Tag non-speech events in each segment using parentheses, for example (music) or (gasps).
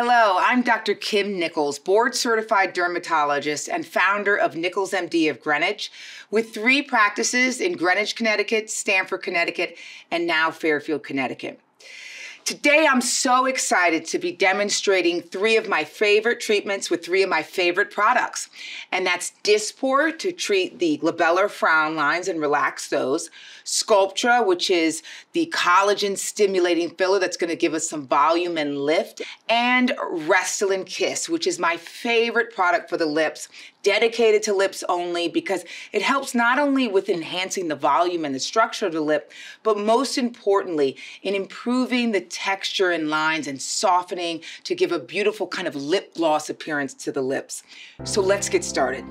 Hello, I'm Dr. Kim Nichols, board certified dermatologist and founder of Nichols MD of Greenwich, with three practices in Greenwich, Connecticut, Stamford, Connecticut, and now Fairfield, Connecticut. Today, I'm so excited to be demonstrating three of my favorite treatments with three of my favorite products. And that's Dysport to treat the glabellar frown lines and relax those, Sculptra, which is the collagen stimulating filler that's gonna give us some volume and lift, and Restylane Kiss, which is my favorite product for the lips dedicated to lips only because it helps not only with enhancing the volume and the structure of the lip, but most importantly, in improving the texture and lines and softening to give a beautiful kind of lip gloss appearance to the lips. So let's get started.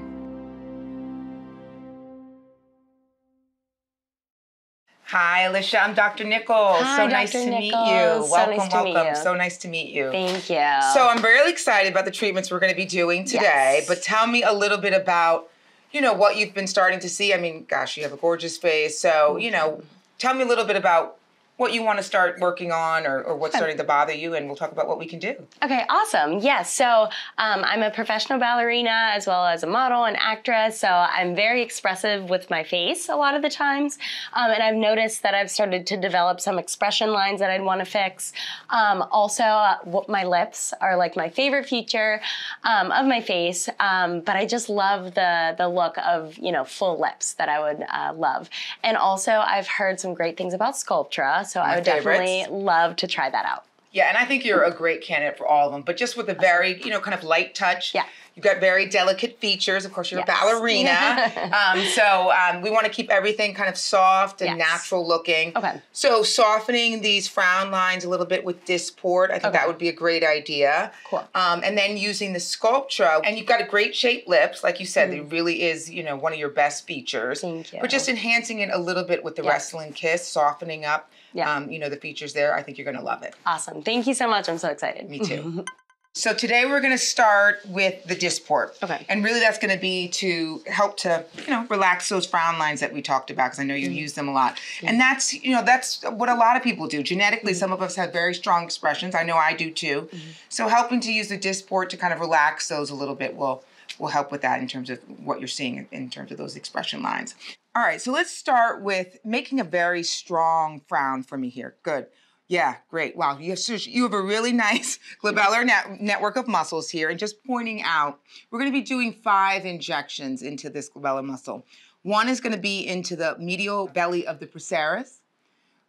Hi, Alicia. I'm Dr. Nichols. Hi, so Dr. nice to Nichols. meet you. So welcome, nice welcome. you. So nice to meet you. Thank you. So I'm really excited about the treatments we're going to be doing today. Yes. But tell me a little bit about, you know, what you've been starting to see. I mean, gosh, you have a gorgeous face. So, you know, mm-hmm. tell me a little bit about what you want to start working on or, or what's starting to bother you, and we'll talk about what we can do. Okay, awesome. Yes, so um, I'm a professional ballerina as well as a model and actress, so I'm very expressive with my face a lot of the times. Um, and I've noticed that I've started to develop some expression lines that I'd want to fix. Um, also, uh, my lips are like my favorite feature um, of my face, um, but I just love the, the look of, you know, full lips that I would uh, love. And also, I've heard some great things about Sculptra, so I would favorites. definitely love to try that out. Yeah, and I think you're a great candidate for all of them, but just with a very, you know, kind of light touch. Yeah. You've got very delicate features. Of course, you're Yes. a ballerina. (laughs) um, so um, we want to keep everything kind of soft and Yes. natural looking. Okay. So softening these frown lines a little bit with Dysport, I think Okay. that would be a great idea. Cool. Um, and then using the Sculptra, and you've got a great shaped lips, like you said, it really is, you know, one of your best features. Mm. Thank you. But just enhancing it a little bit with the Yes. Restylane Kiss, softening up, Yeah. um, you know, the features there. I think you're going to love it. Awesome. Thank you so much. I'm so excited. Me too. (laughs) So today we're going to start with the Dysport. Okay. And really that's going to be to help to, you know, relax those frown lines that we talked about because I know you Mm-hmm. use them a lot. And that's, you know, that's what a lot of people do. Genetically, Mm-hmm. some of us have very strong expressions. I know I do too. So helping to use the Dysport to kind of relax those a little bit will will help with that in terms of what you're seeing in- in terms of those expression lines. All right, so let's start with making a very strong frown for me here. Good. Yeah, great. Wow, you have, you have a really (laughs) nice glabellar net, network of muscles here. And just pointing out, we're going to be doing five injections into this glabellar muscle. One is going to be into the medial belly of the procerus.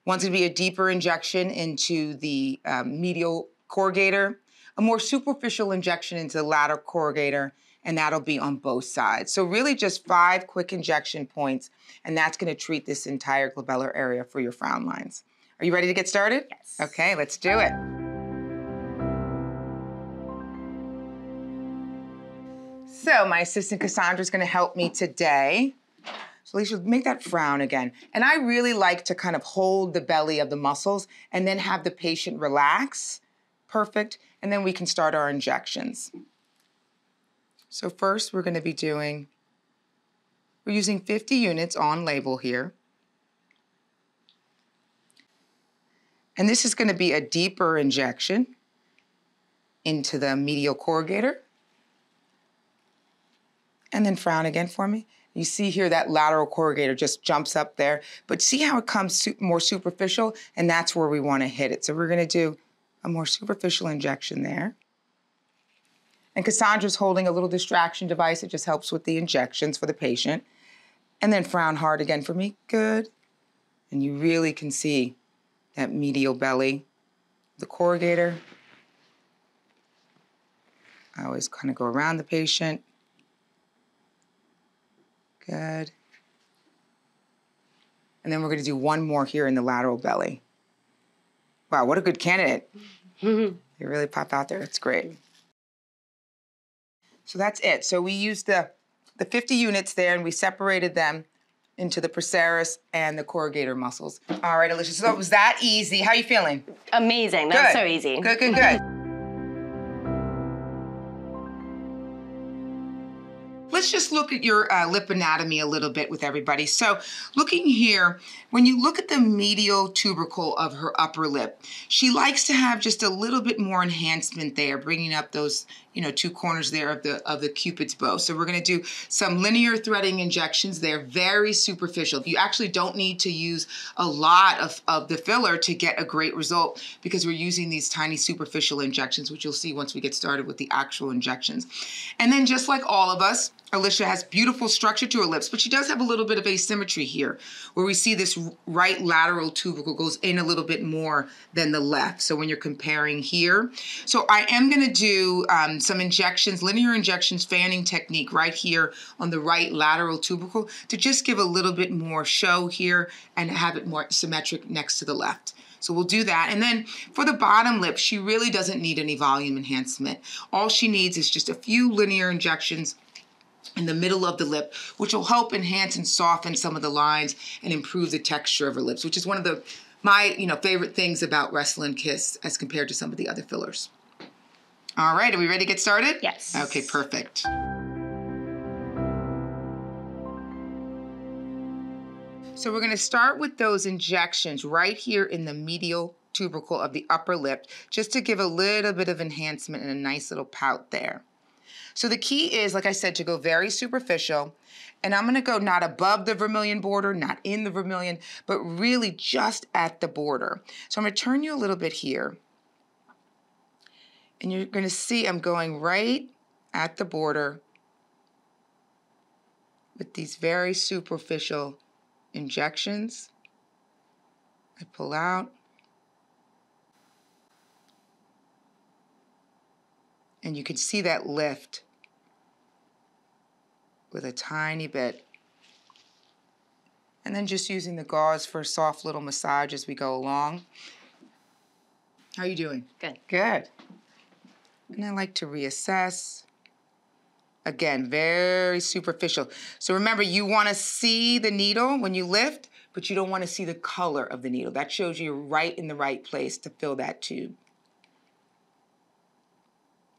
One's going to be a deeper injection into the um, medial corrugator, a more superficial injection into the lateral corrugator, and that'll be on both sides. So really just five quick injection points, and that's going to treat this entire glabellar area for your frown lines. Are you ready to get started? Yes. Okay, let's do it. So my assistant Cassandra is going to help me today. So Alicia, make that frown again. And I really like to kind of hold the belly of the muscles and then have the patient relax. Perfect. And then we can start our injections. So first we're going to be doing, we're using 50 units on label here. And this is going to be a deeper injection into the medial corrugator. And then frown again for me. You see here that lateral corrugator just jumps up there, but see how it comes more superficial? And that's where we want to hit it. So we're going to do a more superficial injection there. And Cassandra's holding a little distraction device. It just helps with the injections for the patient. And then frown hard again for me. Good. And you really can see that medial belly, the corrugator. I always kind of go around the patient. Good. And then we're going to do one more here in the lateral belly. Wow, what a good candidate. (laughs) you really pop out there. It's great. So that's it. So we used the, the 50 units there and we separated them into the procerus and the corrugator muscles. All right, Alicia, so it was that easy. How are you feeling? Amazing. That was Good. so easy. Good, good, good. Let's let's just look at your uh, lip anatomy a little bit with everybody. So looking here, when you look at the medial tubercle of her upper lip, she likes to have just a little bit more enhancement there, bringing up those, you know, two corners there of the of the cupid's bow. So we're going to do some linear threading injections. They're very superficial. You actually don't need to use a lot of, of the filler to get a great result because we're using these tiny superficial injections, which you'll see once we get started with the actual injections. And then just like all of us, Alicia has beautiful structure to her lips, but she does have a little bit of asymmetry here, where we see this right lateral tubercle goes in a little bit more than the left. So when you're comparing here, so I am going to do um, some injections, linear injections, fanning technique right here on the right lateral tubercle to just give a little bit more show here and have it more symmetric next to the left. So we'll do that. And then for the bottom lip, she really doesn't need any volume enhancement. All she needs is just a few linear injections in the middle of the lip, which will help enhance and soften some of the lines and improve the texture of her lips, which is one of the my you know favorite things about Restylane Kiss as compared to some of the other fillers. All right, are we ready to get started? Yes. Okay, perfect. So we're going to start with those injections right here in the medial tubercle of the upper lip, just to give a little bit of enhancement and a nice little pout there. So the key is, like I said, to go very superficial. And I'm gonna go not above the vermilion border, not in the vermilion, but really just at the border. So I'm gonna turn you a little bit here. And you're gonna see I'm going right at the border with these very superficial injections. I pull out. And you can see that lift with a tiny bit. And then just using the gauze for a soft little massage as we go along. How are you doing? Good. Good. And I like to reassess. Again, very superficial. So remember, you want to see the needle when you lift, but you don't want to see the color of the needle. That shows you're right in the right place to fill that tube.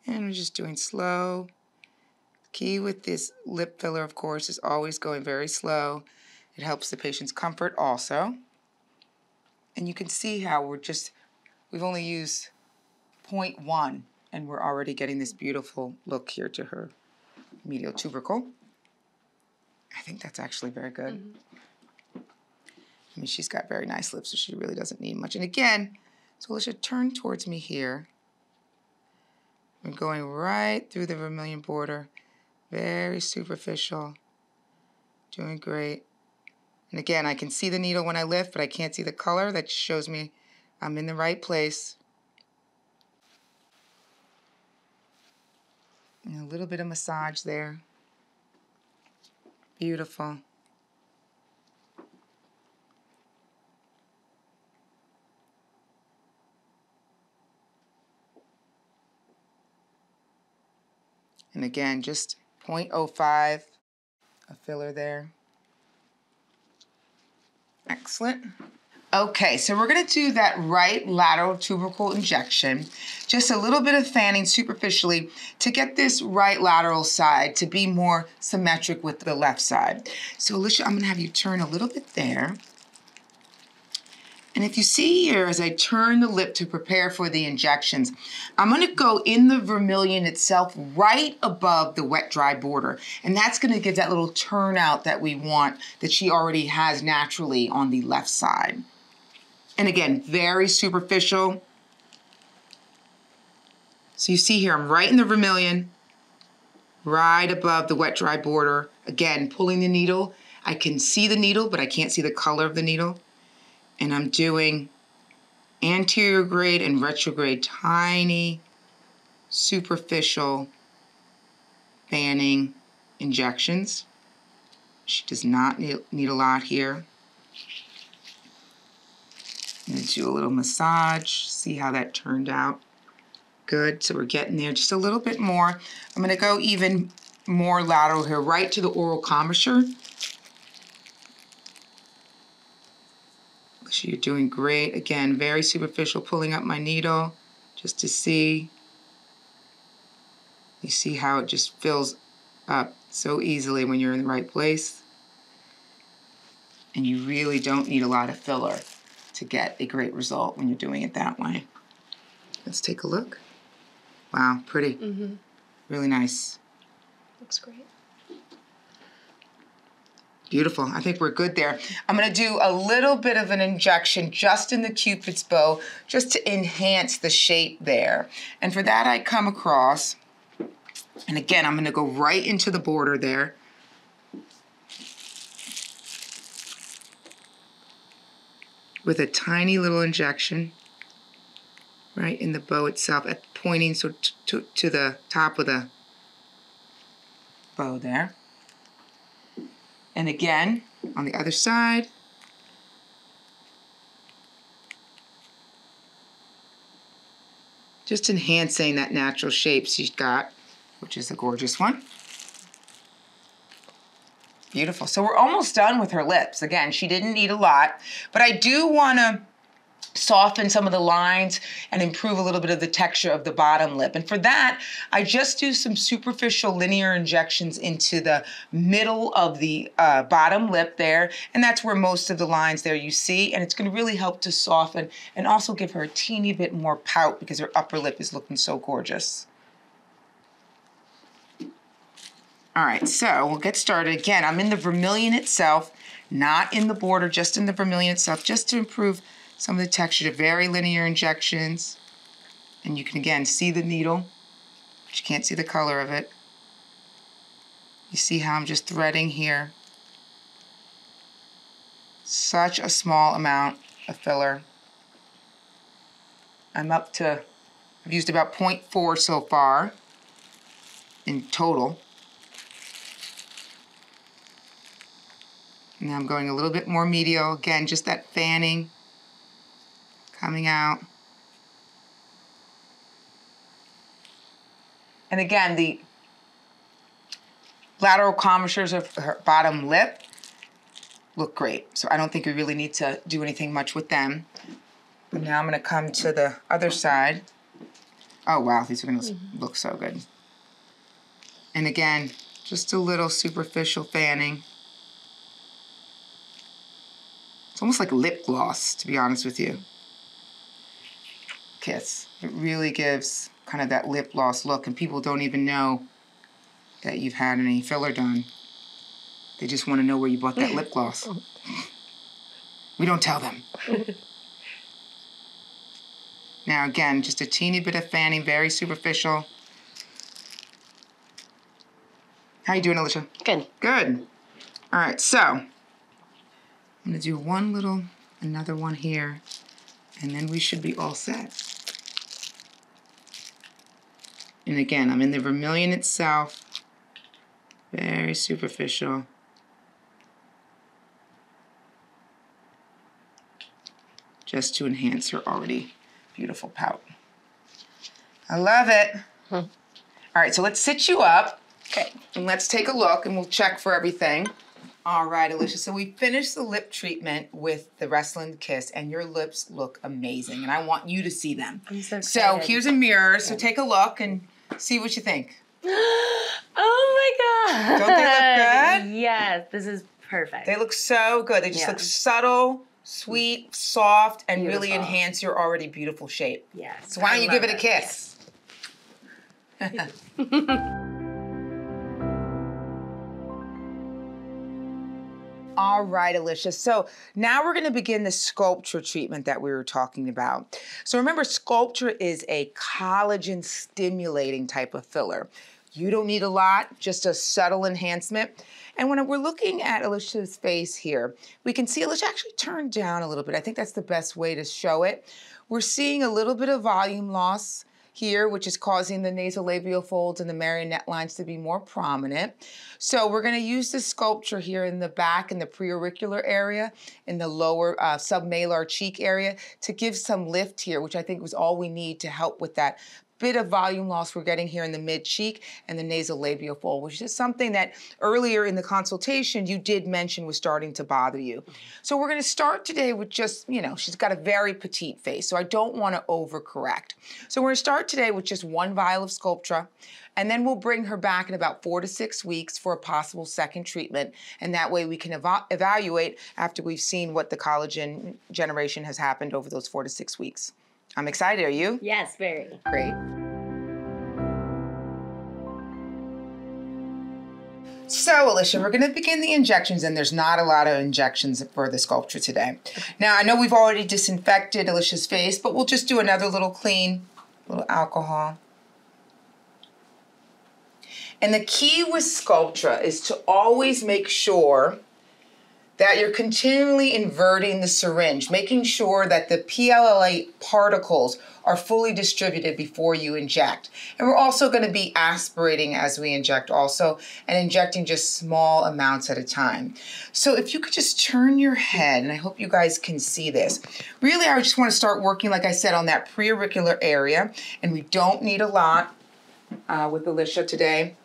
And I'm just doing slow Key with this lip filler, of course, is always going very slow. It helps the patient's comfort also. And you can see how we're just, we've only used 0.1 and we're already getting this beautiful look here to her medial tubercle. I think that's actually very good. Mm -hmm. I mean, she's got very nice lips, so she really doesn't need much. And again, so let's just turn towards me here. I'm going right through the vermilion border very superficial. Doing great. And again, I can see the needle when I lift, but I can't see the color. That shows me I'm in the right place. And a little bit of massage there. Beautiful. And again, just 0.05, a filler there. Excellent. Okay, so we're gonna do that right lateral tubercle injection. Just a little bit of fanning superficially to get this right lateral side to be more symmetric with the left side. So Alicia, I'm gonna have you turn a little bit there. And if you see here, as I turn the lip to prepare for the injections, I'm gonna go in the vermilion itself right above the wet dry border. And that's gonna give that little turnout that we want that she already has naturally on the left side. And again, very superficial. So you see here, I'm right in the vermilion, right above the wet dry border. Again, pulling the needle. I can see the needle, but I can't see the color of the needle and I'm doing anterograde and retrograde tiny superficial fanning injections. She does not need, need a lot here. I'm gonna do a little massage, see how that turned out. Good, so we're getting there just a little bit more. I'm gonna go even more lateral here, right to the oral commissure. So you're doing great. Again, very superficial, pulling up my needle just to see. You see how it just fills up so easily when you're in the right place. And you really don't need a lot of filler to get a great result when you're doing it that way. Let's take a look. Wow, pretty. Mm-hmm. Really nice. Looks great. Beautiful. I think we're good there. I'm going to do a little bit of an injection just in the cupid's bow, just to enhance the shape there. And for that, I come across, and again, I'm going to go right into the border there. With a tiny little injection right in the bow itself, at pointing so to, to the top of the bow there. And again, on the other side. Just enhancing that natural shape she's got, which is a gorgeous one. Beautiful. So we're almost done with her lips. Again, she didn't need a lot, but I do want to soften some of the lines and improve a little bit of the texture of the bottom lip. And for that, I just do some superficial linear injections into the middle of the uh, bottom lip there. And that's where most of the lines there you see. And it's gonna really help to soften and also give her a teeny bit more pout because her upper lip is looking so gorgeous. All right, so we'll get started. Again, I'm in the vermilion itself, not in the border, just in the vermilion itself, just to improve some of the texture to very linear injections. And you can again see the needle, but you can't see the color of it. You see how I'm just threading here. Such a small amount of filler. I'm up to, I've used about 0.4 so far in total. Now I'm going a little bit more medial. Again, just that fanning coming out. And again, the lateral commissures of her bottom lip look great. So I don't think we really need to do anything much with them. But now I'm gonna come to the other side. Oh wow, these are gonna mm -hmm. look so good. And again, just a little superficial fanning. It's almost like lip gloss, to be honest with you kiss. It really gives kind of that lip gloss look, and people don't even know that you've had any filler done. They just want to know where you bought that lip gloss. We don't tell them. now, again, just a teeny bit of fanning, very superficial. How you doing, Alicia? Good. Good. All right, so I'm gonna do one little, another one here, and then we should be all set. And again, I'm in the vermilion itself. Very superficial. Just to enhance her already beautiful pout. I love it. Hmm. All right, so let's sit you up. Okay. And let's take a look and we'll check for everything. All right, Alicia. So we finished the lip treatment with the Restylane Kiss, and your lips look amazing, and I want you to see them. I'm so excited. So here's a mirror. So take a look and see what you think. (gasps) oh my god! Don't they look good? Yes, this is perfect. They look so good. They just yeah. look subtle, sweet, soft, and beautiful. really enhance your already beautiful shape. Yes. So why don't you give it a kiss? Yes. (laughs) (laughs) All right, Alicia. So now we're going to begin the Sculptra treatment that we were talking about. So remember, Sculptra is a collagen stimulating type of filler. You don't need a lot, just a subtle enhancement. And when we're looking at Alicia's face here, we can see Alicia actually turned down a little bit. I think that's the best way to show it. We're seeing a little bit of volume loss here, which is causing the nasolabial folds and the marionette lines to be more prominent. So we're going to use the Sculptra here in the back in the preauricular area, in the lower uh, submalar cheek area to give some lift here, which I think was all we need to help with that bit of volume loss we're getting here in the mid cheek and the nasal labial fold, which is something that earlier in the consultation you did mention was starting to bother you. Mm-hmm. So we're going to start today with just, you know, she's got a very petite face, so I don't want to overcorrect. So we're going to start today with just one vial of Sculptra, and then we'll bring her back in about four to six weeks for a possible second treatment. And that way we can eva- evaluate after we've seen what the collagen generation has happened over those four to six weeks. I'm excited. Are you? Yes, very. Great. So, Alicia, we're going to begin the injections, and there's not a lot of injections for the Sculptra today. Now, I know we've already disinfected Alicia's face, but we'll just do another little clean, little alcohol. And the key with Sculptra is to always make sure that you're continually inverting the syringe, making sure that the PLLA particles are fully distributed before you inject. And we're also going to be aspirating as we inject also and injecting just small amounts at a time. So if you could just turn your head, and I hope you guys can see this. Really, I just want to start working, like I said, on that preauricular area, and we don't need a lot uh, with Alicia today.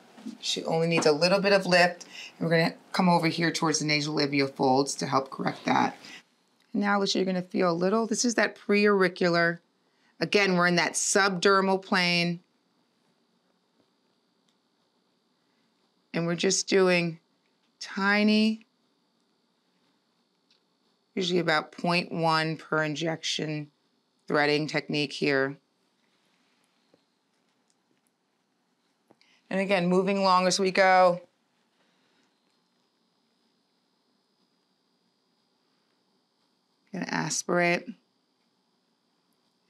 She only needs a little bit of lift. We're going to come over here towards the nasal labial folds to help correct that. Now, Alicia, you're going to feel a little, this is that preauricular. Again, we're in that subdermal plane. And we're just doing tiny, usually about 0.1 per injection threading technique here. And again, moving along as we go. Gonna aspirate.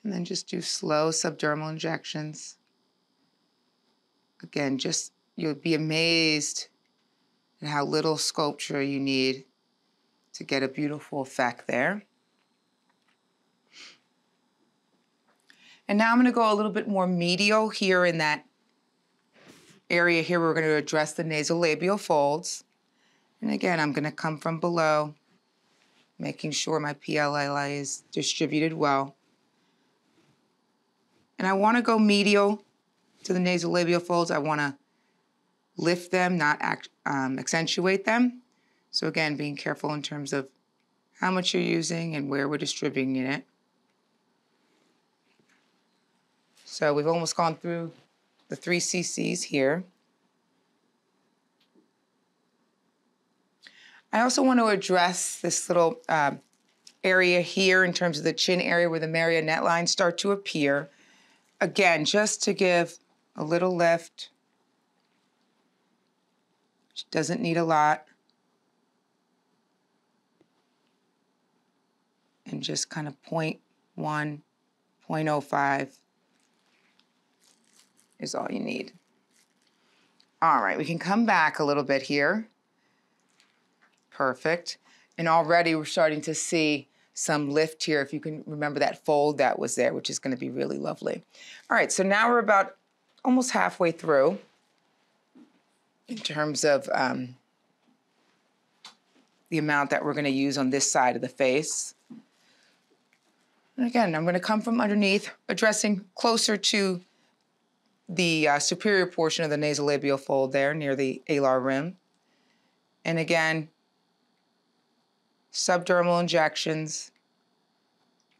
And then just do slow subdermal injections. Again, just you'll be amazed at how little Sculptra you need to get a beautiful effect there. And now I'm to go a little bit more medial here in that area here. We're going to address the nasolabial folds. And again, I'm going to come from below, making sure my PLLA is distributed well. And I want to go medial to the nasolabial folds. I want to lift them, not act, um, accentuate them. So again, being careful in terms of how much you're using and where we're distributing it. So we've almost gone through the three cc's here. I also want to address this little uh, area here in terms of the chin area where the marionette lines start to appear. Again, just to give a little lift. She doesn't need a lot. And just kind of 0.1, 0.05 is all you need. All right, we can come back a little bit here. Perfect. And already we're starting to see some lift here, if you can remember that fold that was there, which is gonna be really lovely. All right, so now we're about almost halfway through in terms of um, the amount that we're gonna use on this side of the face. And again, I'm gonna come from underneath, addressing closer to the uh, superior portion of the nasolabial fold there near the alar rim. And again, subdermal injections,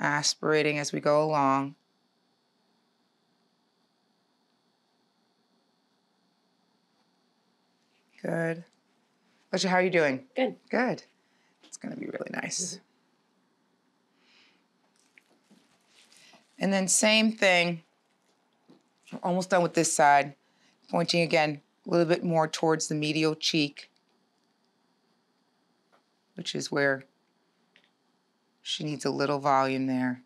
aspirating as we go along. Good. Alicia, how are you doing? Good. Good. It's going to be really nice. And then same thing, almost done with this side, pointing again a little bit more towards the medial cheek, which is where she needs a little volume there.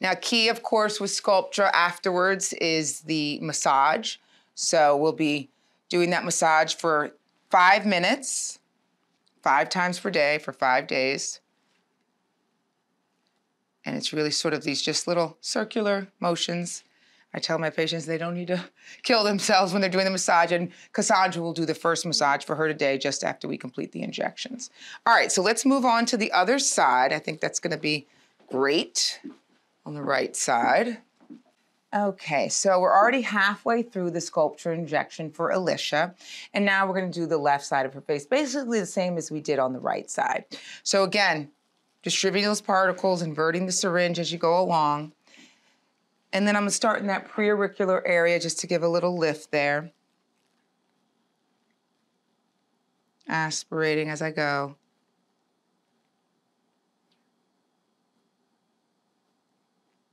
Now, key, of course, with Sculptra afterwards is the massage. So we'll be doing that massage for five minutes, five times per day for five days. And it's really sort of these just little circular motions. I tell my patients they don't need to (laughs) kill themselves when they're doing the massage, and Cassandra will do the first massage for her today just after we complete the injections. All right, so let's move on to the other side. I think that's going to be great on the right side. Okay, so we're already halfway through the Sculptra injection for Alicia, and now we're going to do the left side of her face, basically the same as we did on the right side. So again, distributing those particles, inverting the syringe as you go along. And then I'm gonna start in that preauricular area just to give a little lift there. Aspirating as I go.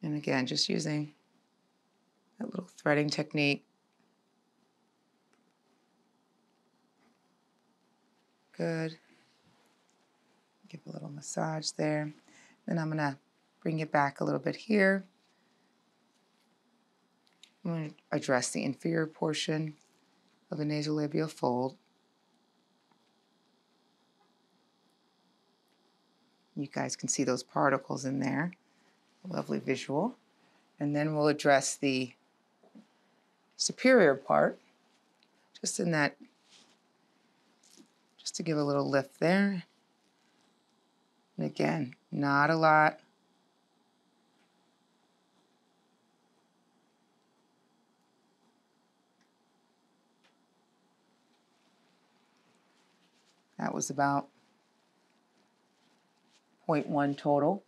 And again, just using that little threading technique. Good. Give a little massage there. Then I'm gonna bring it back a little bit here. I'm going to address the inferior portion of the nasolabial fold. You guys can see those particles in there. Lovely visual. And then we'll address the superior part, just in that, just to give a little lift there. And again, not a lot. That was about 0.1 total.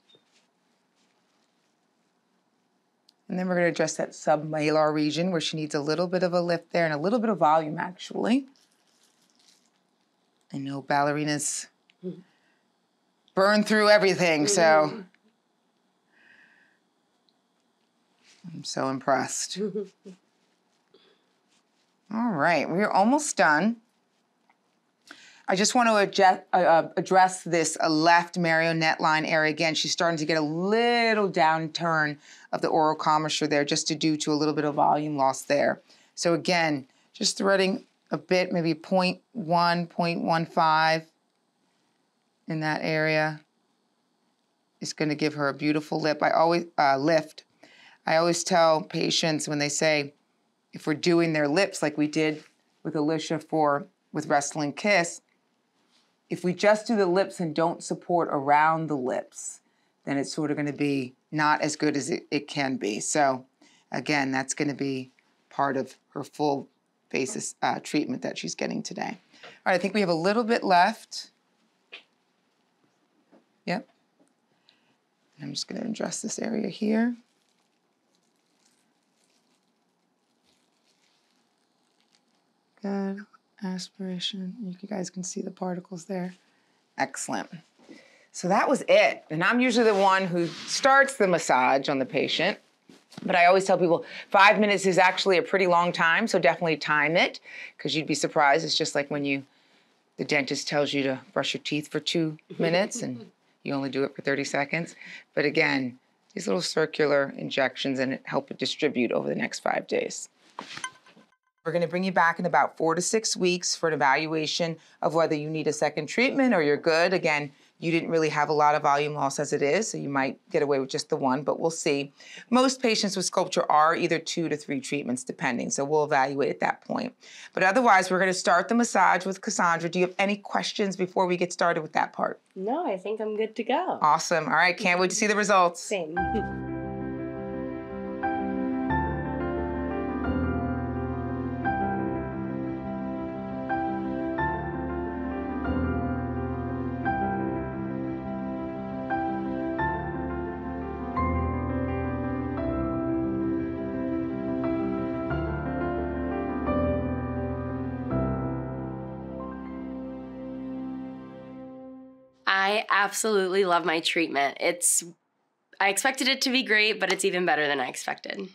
And then we're going to address that submalar region where she needs a little bit of a lift there and a little bit of volume actually. I know ballerinas burn through everything, so mm-hmm. I'm so impressed. (laughs) All right, we're almost done. I just want to adjust, uh, uh, address this uh, left marionette line area again. She's starting to get a little downturn of the oral commissure there just to due to a little bit of volume loss there. So again, just threading a bit, maybe 0.1, 0.15 in that area is going to give her a beautiful lip. I always uh, lift. I always tell patients when they say, if we're doing their lips like we did with Alicia for with Restylane Kiss, if we just do the lips and don't support around the lips, then it's sort of going to be not as good as it, it can be. So again, that's going to be part of her full face uh, treatment that she's getting today. All right, I think we have a little bit left. Yep. I'm just going to address this area here. Good aspiration. You guys can see the particles there. Excellent. So that was it. And I'm usually the one who starts the massage on the patient. But I always tell people five minutes is actually a pretty long time, so definitely time it because you'd be surprised. It's just like when you, the dentist tells you to brush your teeth for two (laughs) minutes and you only do it for 30 seconds. But again, these little circular injections and it help it distribute over the next five days. We're going to bring you back in about four to six weeks for an evaluation of whether you need a second treatment or you're good. Again, you didn't really have a lot of volume loss as it is, so you might get away with just the one, but we'll see. Most patients with Sculptra are either two to three treatments, depending, so we'll evaluate at that point. But otherwise, we're going to start the massage with Cassandra. Do you have any questions before we get started with that part? No, I think I'm good to go. Awesome. All right, can't wait to see the results. Same. (laughs) absolutely love my treatment. It's I expected it to be great, but it's even better than I expected.